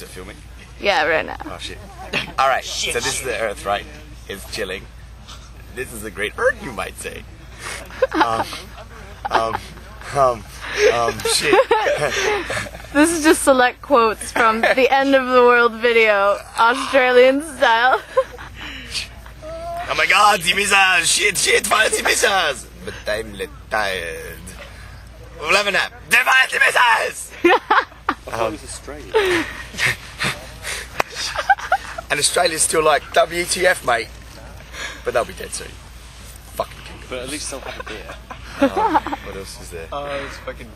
Is it filming? Yeah, right now. Oh shit. Alright, so this is the Earth, right? It's chilling. This is the great Earth, you might say. Um, um, um, um, shit. This is just select quotes from the end of the world video, Australian style. Oh my god, die Missas! Shit, shit, fire die Missas! But I'm lit tired. We'll have a nap. Then fire die Missas! I it was Australia. And Australia's still like, WTF, mate. But they'll be dead soon. Fucking kangaroos. But at least they'll have a beer. What else is there? Oh, it's fucking.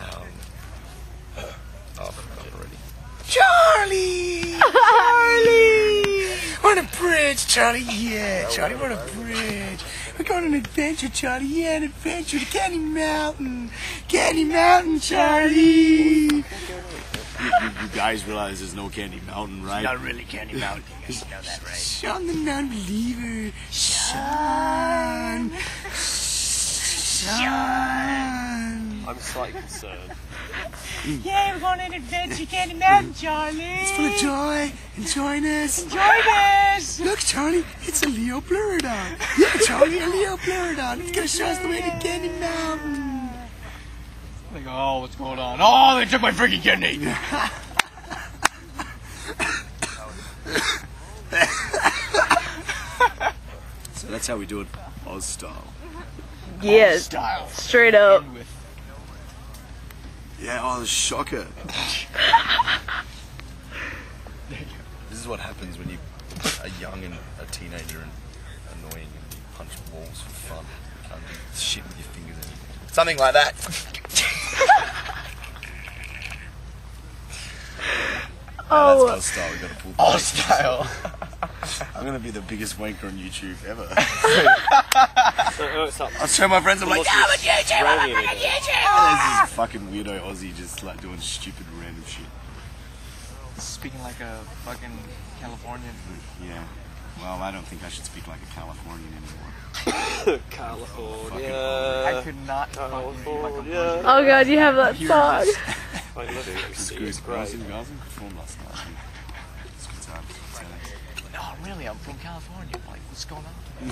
Um, oh, I've forgotten already. Charlie! Charlie! We're on a bridge, Charlie. Yeah, Charlie, we're on a bridge. We're going on an adventure, Charlie. Yeah, an adventure to Candy Mountain. Candy Mountain, Charlie. You, you guys realize there's no Candy Mountain, right? Not really Candy Mountain. You know that, right? Sean the non-believer. Sean. Sean. I'm slightly concerned. Yeah, we're going on an adventure Candy Mountain, Charlie. Full of joy and join us. Join us. Look, Charlie, it's a Liopleurodon. Yeah, Charlie, a Liopleurodon. It's gonna show us the way to Candy Mountain. Like, oh, what's going on? Oh, they took my freaking kidney. So that's how we do it, Oz style. Yes, Style. straight up. Yeah, oh, the shocker. this is what happens when you are young and a teenager and annoying and you punch walls for fun. You can't do shit with your fingers anymore. Something like that. Oh. that's Oz style. We gotta pull. Oh, all style. I'm gonna be the biggest wanker on YouTube ever. So, oh, it's up. I'll show my friends. I'm like, Yeah, but YouTube, I'm a fucking this is fucking weirdo Aussie just like doing stupid random shit. Speaking like a fucking Californian. Yeah. Well, I don't think I should speak like a Californian anymore. California. I could not fucking like a California. Oh god, you have that song. I love it. It's good. I great. was in, I was in last night. I think. It's good time. No, really, I'm from California. Like, what's going on?